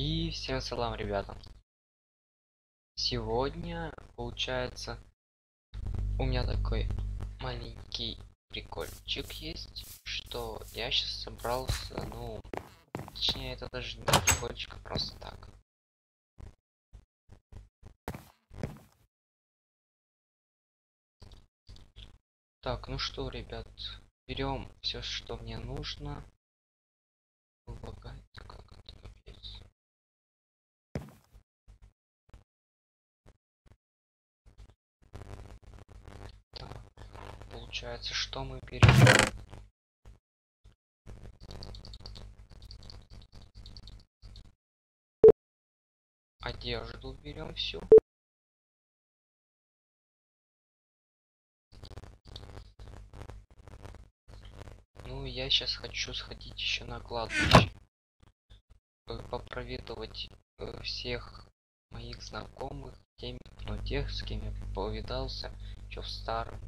И всем салам, ребята. Сегодня, получается, у меня такой маленький прикольчик есть, что я сейчас собрался, ну, точнее, это даже не прикольчик, а просто так. Так, ну что, ребят, берем все, что мне нужно. Лагает, как это капец. Так, получается, что мы берем? Одежду берем всю. Ну, я сейчас хочу сходить еще на кладбище. Э, Попроведывать э, всех моих знакомых, тем, ну, тех, с кем я повидался еще в старом,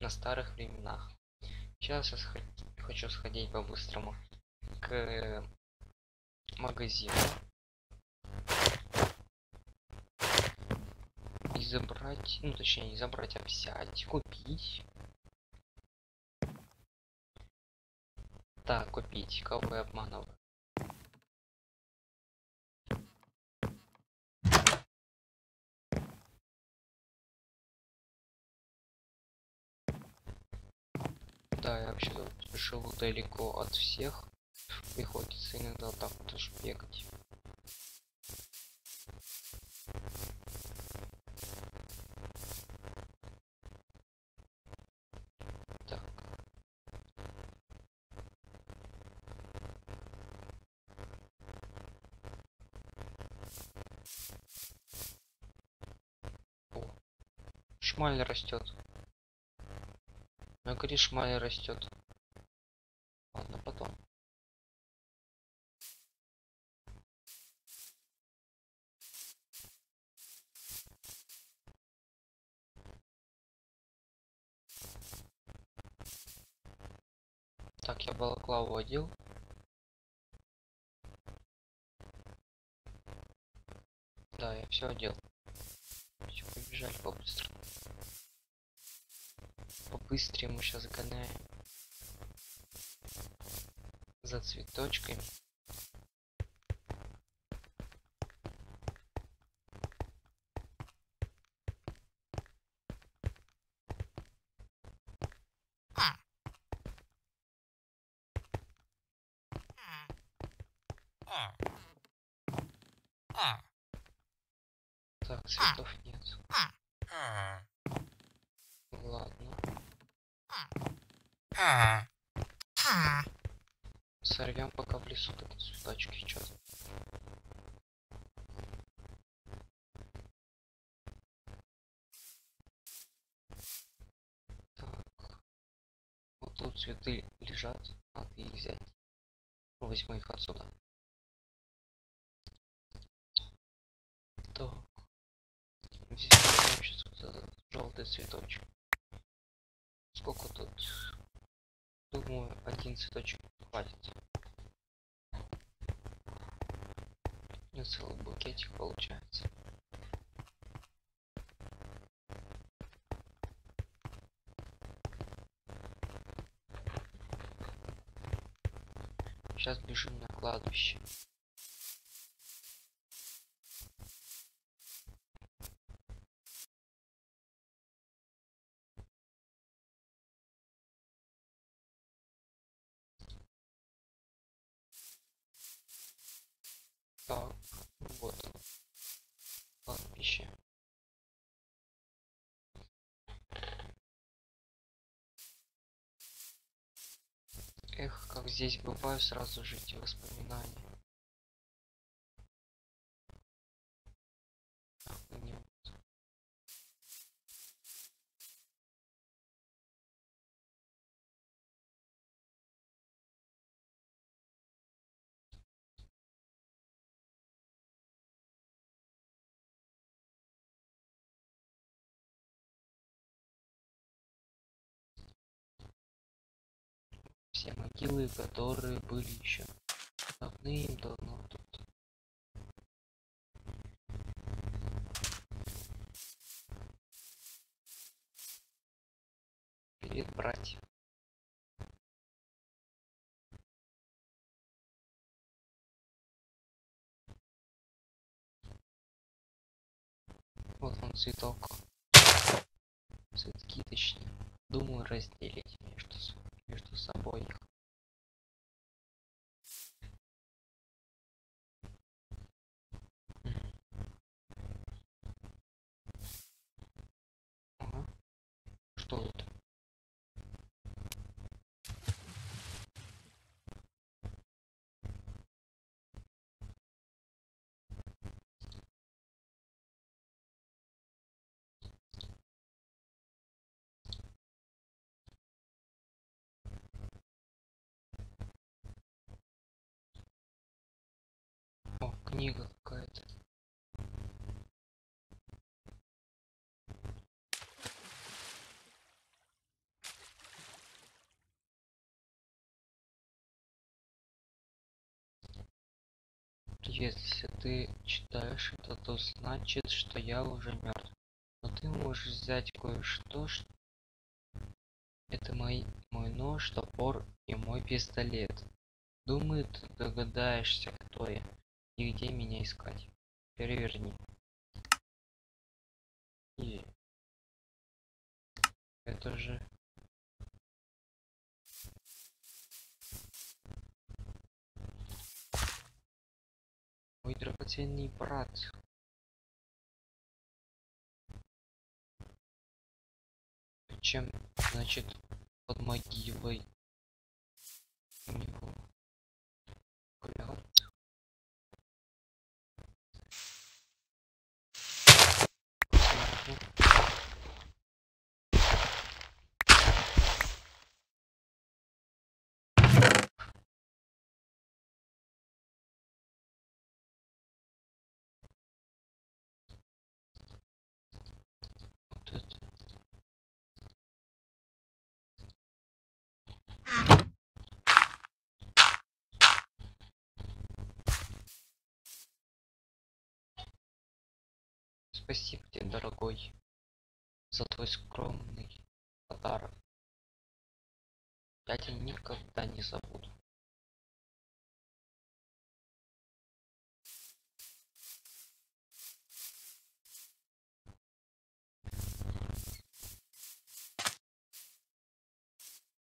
на старых временах. Сейчас я сход- хочу сходить по-быстрому к э, магазину и забрать, ну точнее не забрать, а взять, купить. Так, купить, кого я обманываю. Да, я вообще живу далеко от всех. Приходится иногда так вот аж бегать. Шмаль растет. На горе шмаль растет. Ладно, потом. Так, я балаклаву одел. Да, я все одел. Все, побежали по-быстрому. По-быстрому сейчас гоняем. За цветочками. Так, цветов нет. Ладно. Сорвем пока в лесу такие цветочки, что Так. Вот тут цветы лежат, надо их взять. Возьму их отсюда. Сейчас желтый цветочек. Сколько тут? Думаю, один цветочек хватит. Не целый букетик получается. Сейчас бежим на кладбище. Так, вот оно. Кладбище. Эх, как здесь бываю, сразу же воспоминания. все могилы, которые были еще давным-давно тут. Перед братья. Вот он цветок. Цветки точнее. Думаю разделить между собой между собой. Что это? О, книга какая-то. Если ты читаешь это, то значит, что я уже мертв. Но ты можешь взять кое-что. ш- Это мой, мой нож, топор и мой пистолет. Думаю, ты догадаешься, кто я и где меня искать. Переверни. И это же мой драгоценный брат. Чем, значит, под могилой у него клад? Посмотрим. Вот это. Спасибо тебе, дорогой, за твой скромный подарок. Я тебя никогда не забуду.